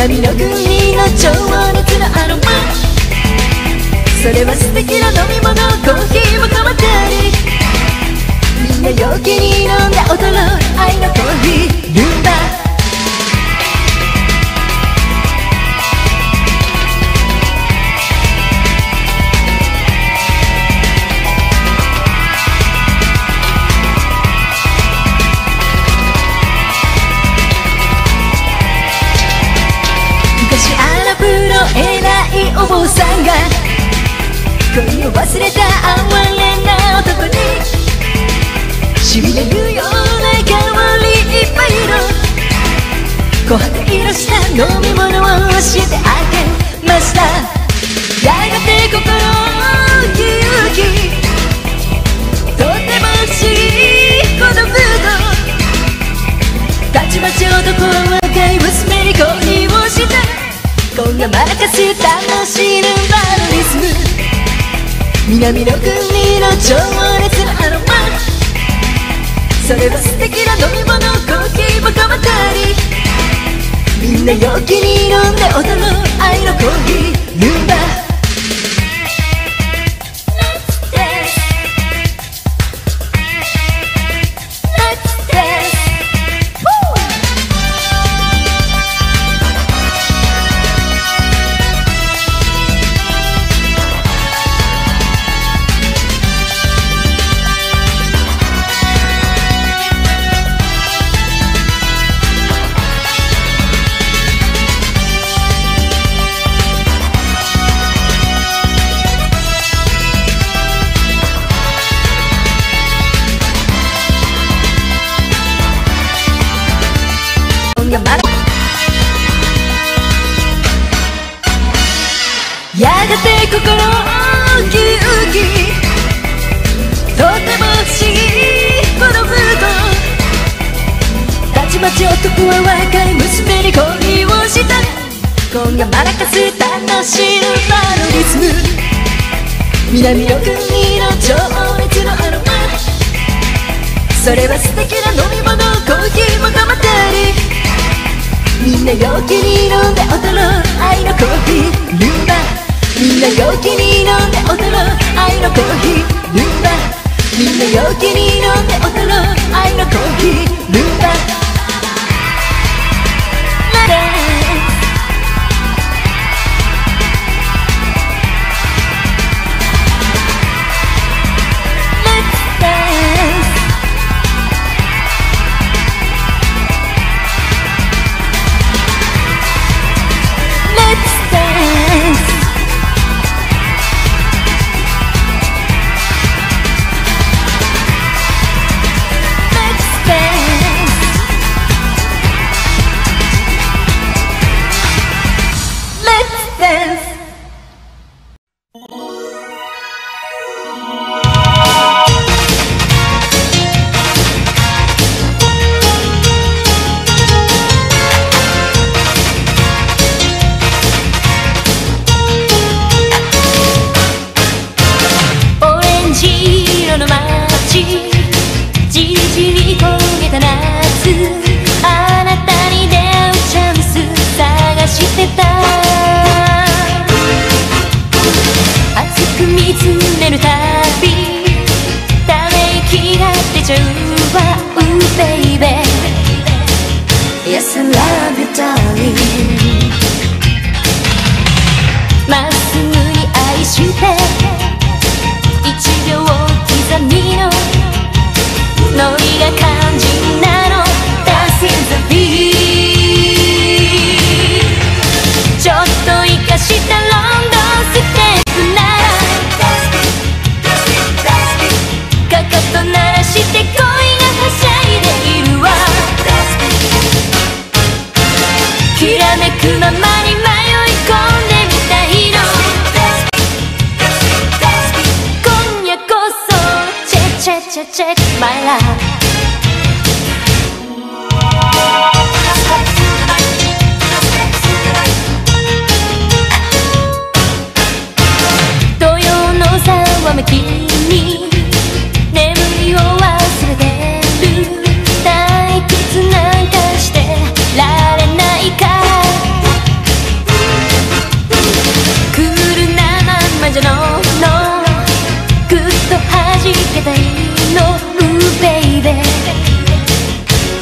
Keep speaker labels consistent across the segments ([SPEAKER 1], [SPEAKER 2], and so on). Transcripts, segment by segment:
[SPEAKER 1] 南の国の情熱のアロマ。それは素敵な飲み物コーヒーも変わったり。みんな陽気に飲んだ音の愛のコーヒー。ルンバ。お坊さんが。恋を忘れた哀れな男に。しびれるような香りいっぱいの琥珀色した飲み物を教えてあげました。やがて心をギュとても不しいこのブードたちまち男は怪い娘に恋をした。こんなマラカス楽しむバロリズム。南の国の情熱のアロマそれは素敵な飲み物コーヒーもかまったり。みんな陽気に飲んで踊ろう愛のコーヒー。ルンバ。南の国の情熱のアロマそれは素敵な飲み物コーヒーもかまったりみんな陽気に飲んで踊ろう愛のコーヒールンバみんな陽気に飲んで踊ろう愛のコーヒールンバみんな陽気に飲んで踊ろう愛のコーヒールンバ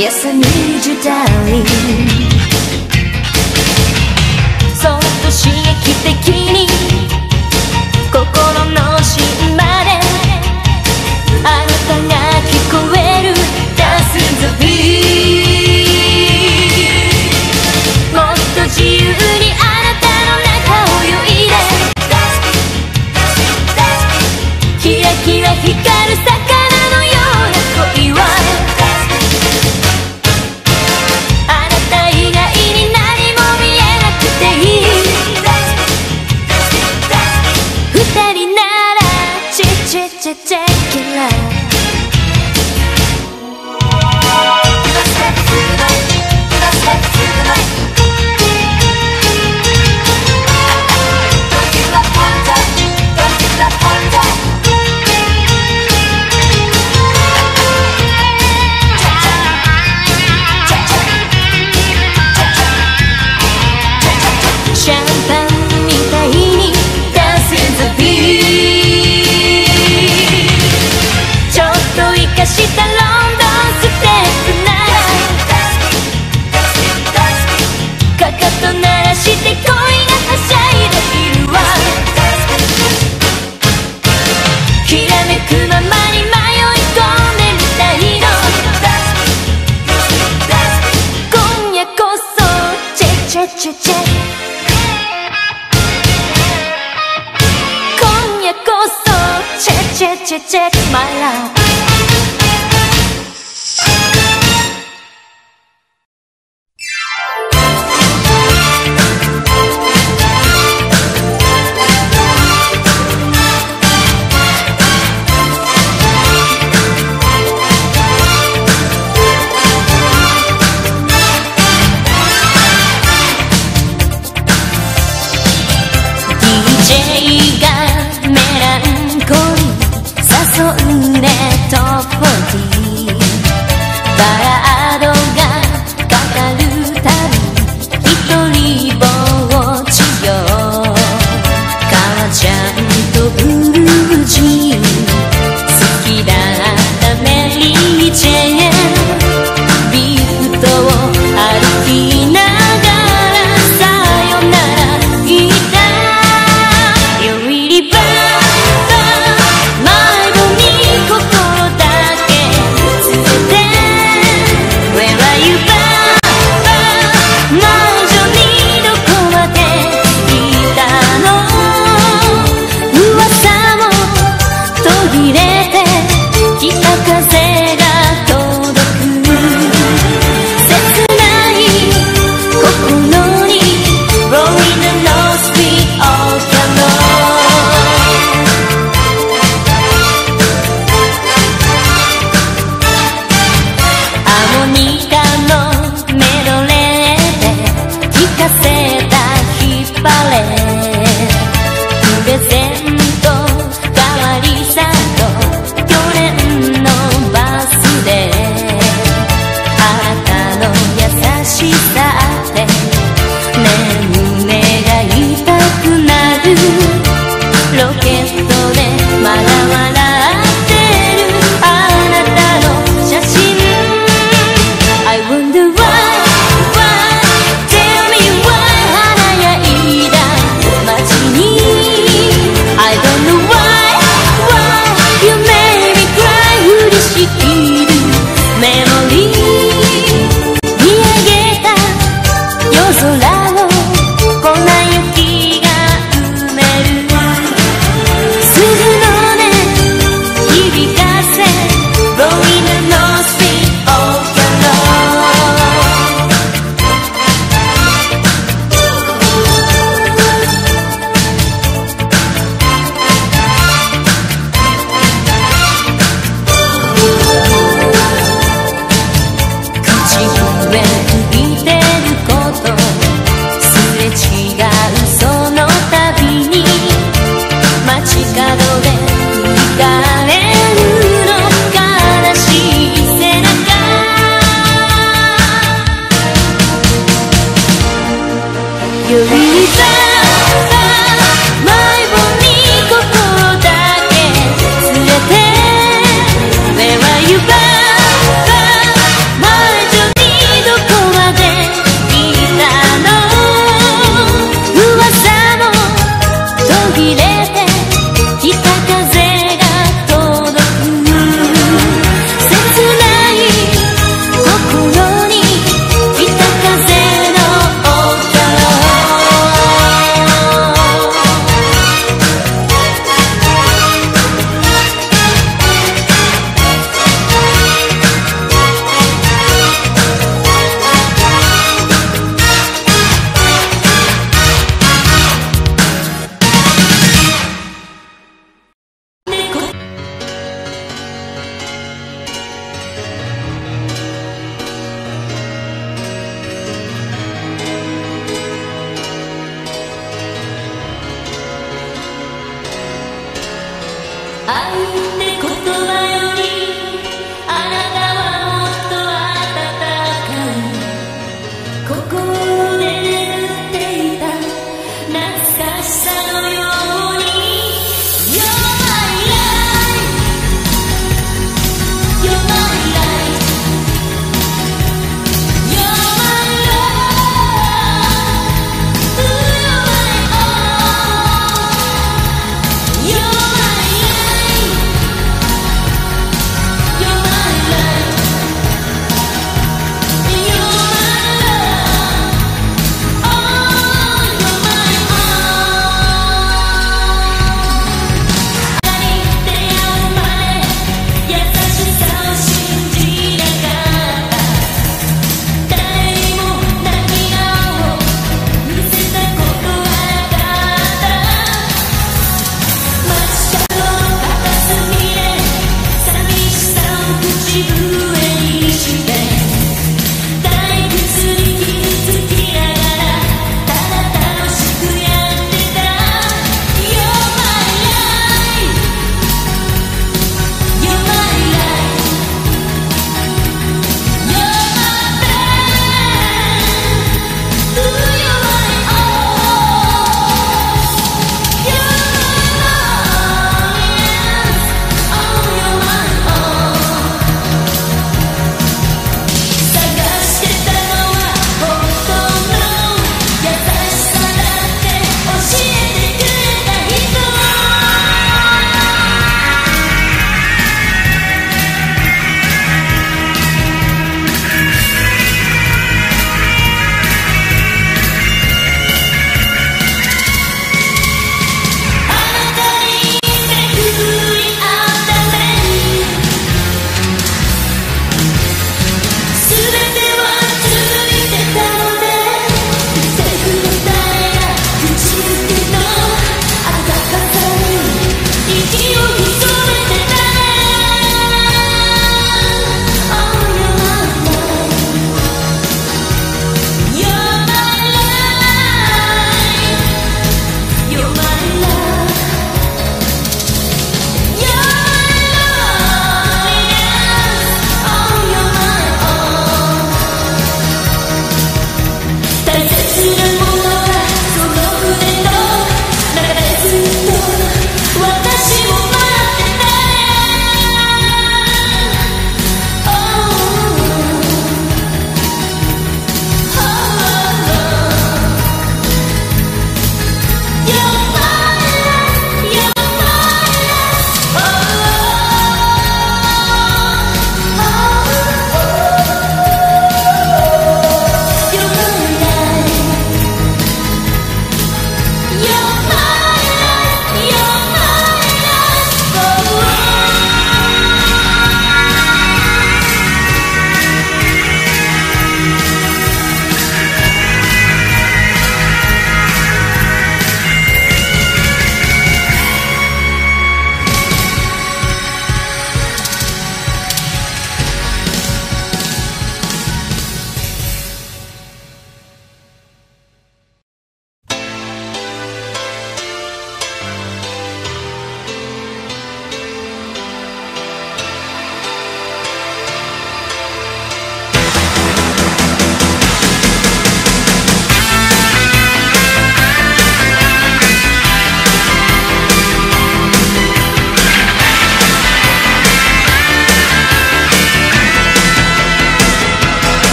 [SPEAKER 1] Yes,
[SPEAKER 2] I
[SPEAKER 1] need. check, check my love.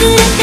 [SPEAKER 1] to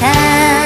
[SPEAKER 1] た